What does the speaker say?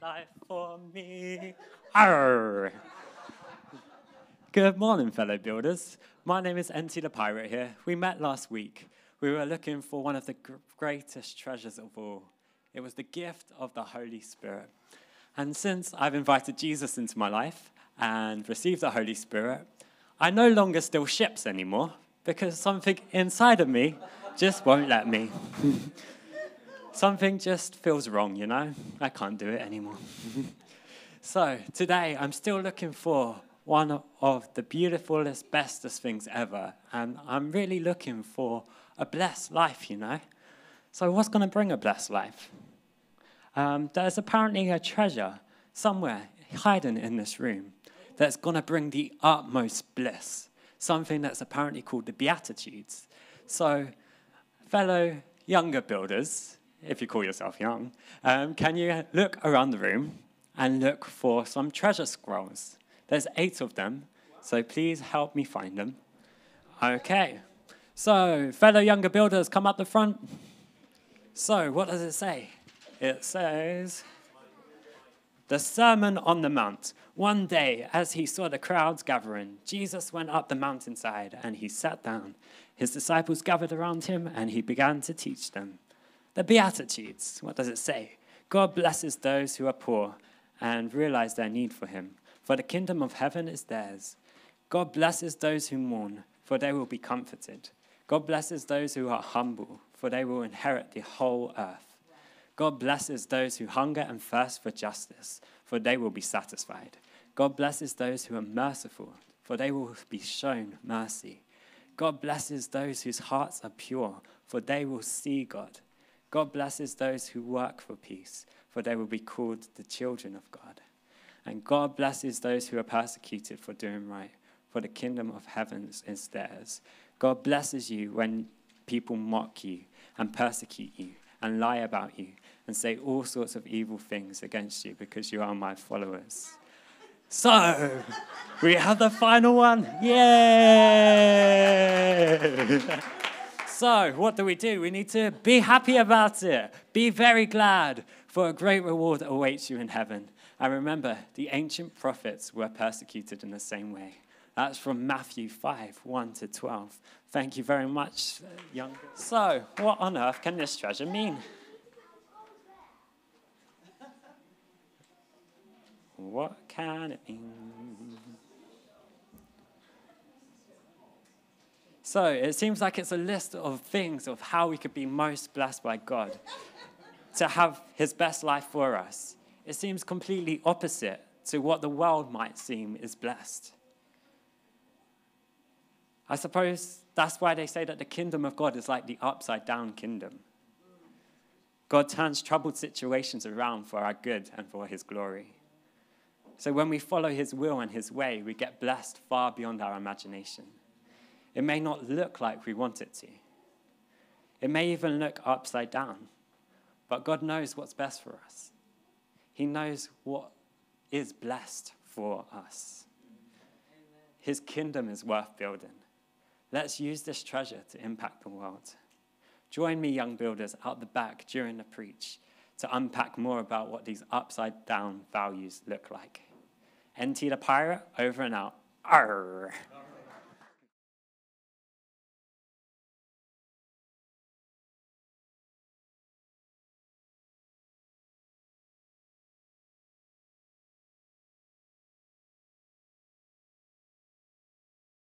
Life for me. Arr. Good morning, fellow builders. My name is NT the Pirate here. We met last week. We were looking for one of the gr- greatest treasures of all. It was the gift of the Holy Spirit. And since I've invited Jesus into my life and received the Holy Spirit, I no longer steal ships anymore because something inside of me just won't let me. something just feels wrong, you know? I can't do it anymore. so today I'm still looking for one of the beautifulest, bestest things ever. And I'm really looking for a blessed life, you know? So, what's going to bring a blessed life? Um, there's apparently a treasure somewhere hidden in this room that's going to bring the utmost bliss, something that's apparently called the Beatitudes. So, fellow younger builders, if you call yourself young, um, can you look around the room and look for some treasure scrolls? There's eight of them, so please help me find them. Okay, so fellow younger builders, come up the front. So, what does it say? It says, The Sermon on the Mount. One day, as he saw the crowds gathering, Jesus went up the mountainside and he sat down. His disciples gathered around him and he began to teach them. The Beatitudes, what does it say? God blesses those who are poor and realize their need for him, for the kingdom of heaven is theirs. God blesses those who mourn, for they will be comforted. God blesses those who are humble, for they will inherit the whole earth. God blesses those who hunger and thirst for justice, for they will be satisfied. God blesses those who are merciful, for they will be shown mercy. God blesses those whose hearts are pure, for they will see God. God blesses those who work for peace, for they will be called the children of God. And God blesses those who are persecuted for doing right, for the kingdom of heaven is theirs. God blesses you when people mock you and persecute you and lie about you and say all sorts of evil things against you because you are my followers. So, we have the final one. Yay! So, what do we do? We need to be happy about it. Be very glad, for a great reward that awaits you in heaven. And remember, the ancient prophets were persecuted in the same way. That's from Matthew 5 1 to 12. Thank you very much, young. So, what on earth can this treasure mean? What can it mean? So it seems like it's a list of things of how we could be most blessed by God to have His best life for us. It seems completely opposite to what the world might seem is blessed. I suppose that's why they say that the kingdom of God is like the upside down kingdom. God turns troubled situations around for our good and for His glory. So when we follow His will and His way, we get blessed far beyond our imagination. It may not look like we want it to, it may even look upside down, but God knows what's best for us. He knows what is blessed for us. His kingdom is worth building. Let's use this treasure to impact the world. Join me, young builders, out the back during the preach to unpack more about what these upside down values look like. NT the pirate, over and out. Arr.